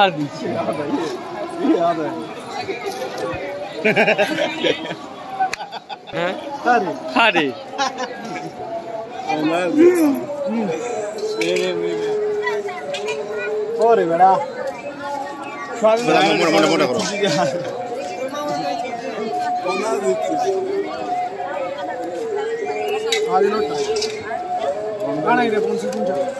याद याद है हरे हरे और बेड़ा बड़ा मोटा मोटा मोटा करो आलू टाइम गाना इधर कौन सी कौन सा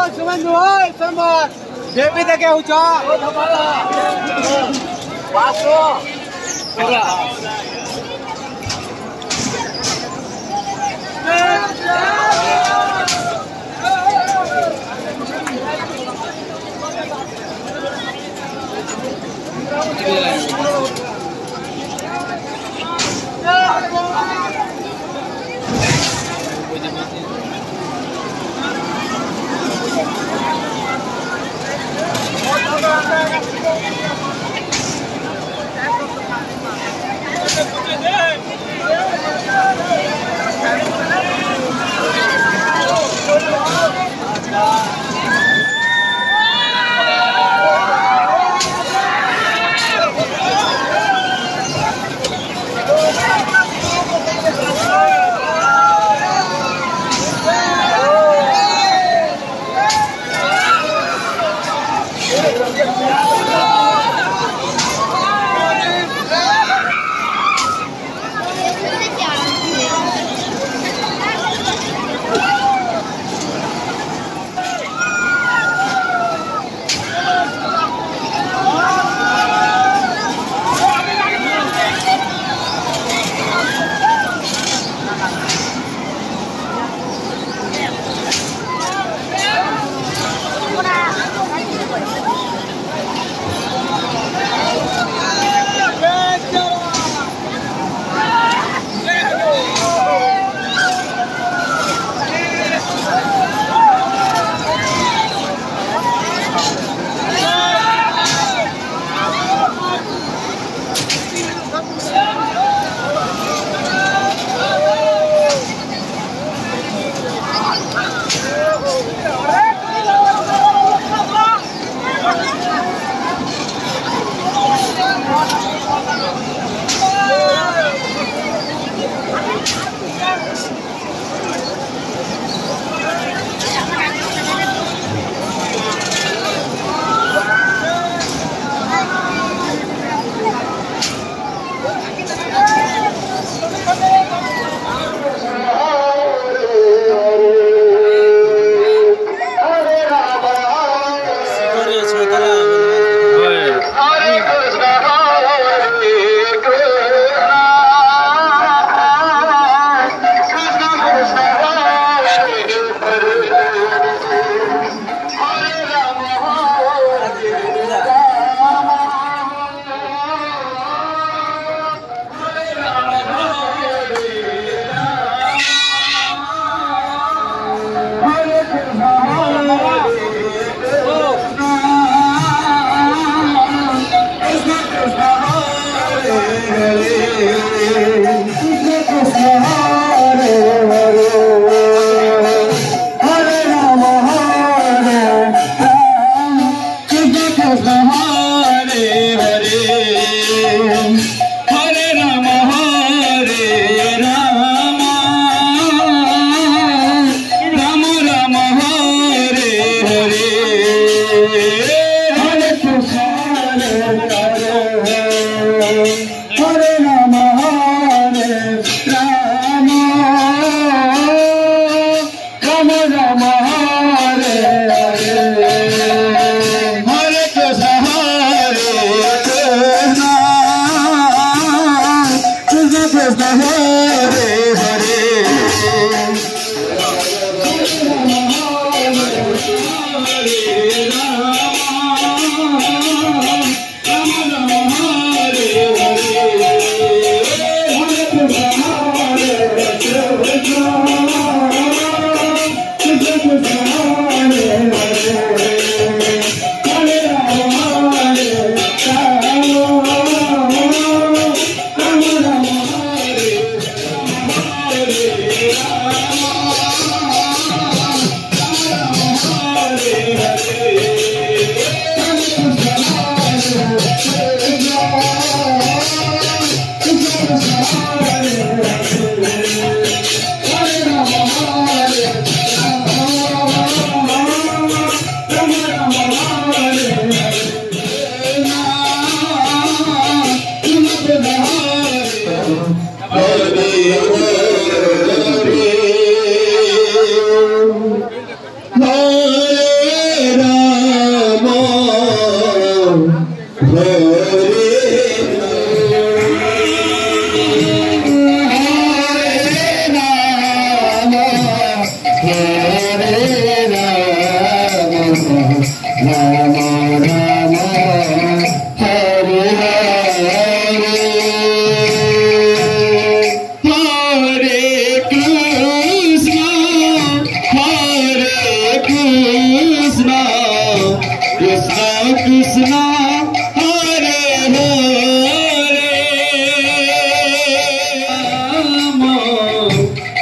아, 저만 누워, 잠만. 예배되게 오자. 왔어. 그래. Yeah.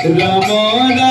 Ramona